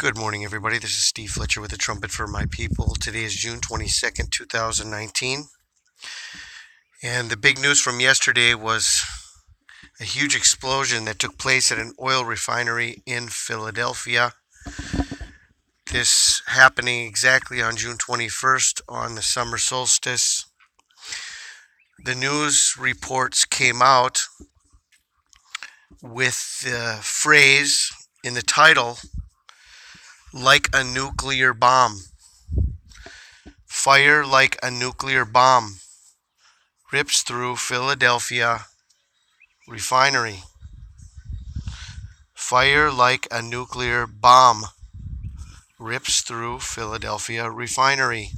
Good morning, everybody. This is Steve Fletcher with the Trumpet for My People. Today is June 22nd, 2019. And the big news from yesterday was a huge explosion that took place at an oil refinery in Philadelphia. This happening exactly on June 21st on the summer solstice. The news reports came out with the phrase in the title like a nuclear bomb. Fire like a nuclear bomb rips through Philadelphia refinery. Fire like a nuclear bomb rips through Philadelphia refinery.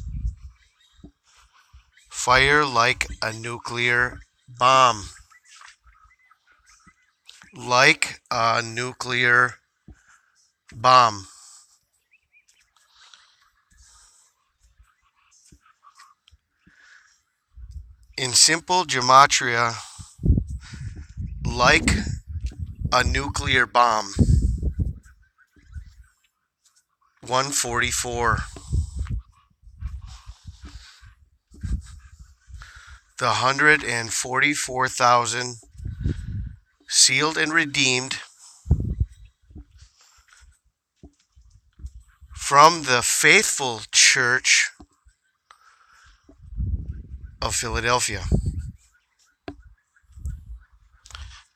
Fire like a nuclear bomb. Like a nuclear bomb. In simple gematria like a nuclear bomb. 144. The 144,000 sealed and redeemed from the faithful church of Philadelphia.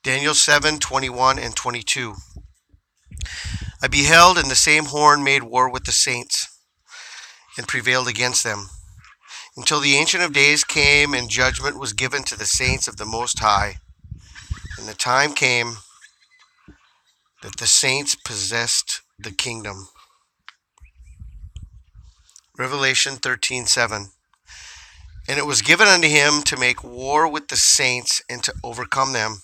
Daniel 7 21 and 22. I beheld, and the same horn made war with the saints and prevailed against them, until the Ancient of Days came and judgment was given to the saints of the Most High. And the time came that the saints possessed the kingdom. Revelation 13 7. And it was given unto him to make war with the saints and to overcome them.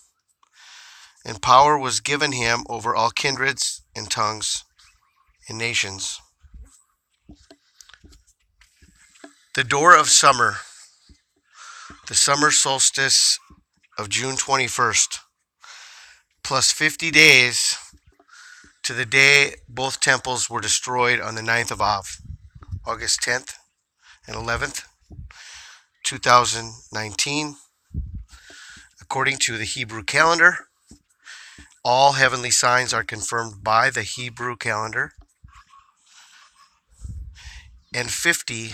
And power was given him over all kindreds and tongues and nations. The door of summer, the summer solstice of June 21st, plus 50 days to the day both temples were destroyed on the 9th of Av, August 10th and 11th. 2019. According to the Hebrew calendar, all heavenly signs are confirmed by the Hebrew calendar. And 50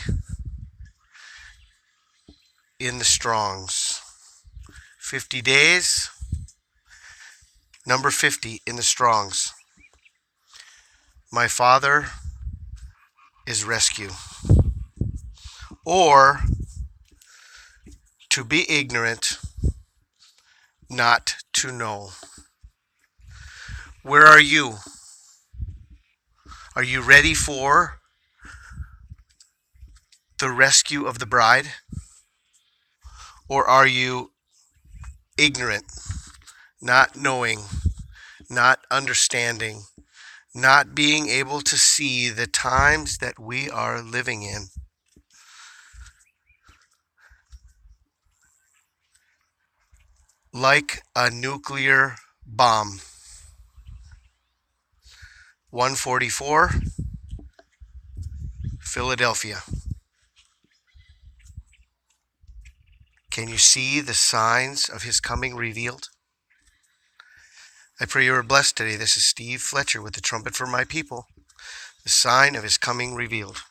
in the Strongs. 50 days, number 50 in the Strongs. My Father is rescue. Or to be ignorant, not to know. Where are you? Are you ready for the rescue of the bride? Or are you ignorant, not knowing, not understanding, not being able to see the times that we are living in? Like a nuclear bomb. 144, Philadelphia. Can you see the signs of his coming revealed? I pray you are blessed today. This is Steve Fletcher with the Trumpet for My People, the sign of his coming revealed.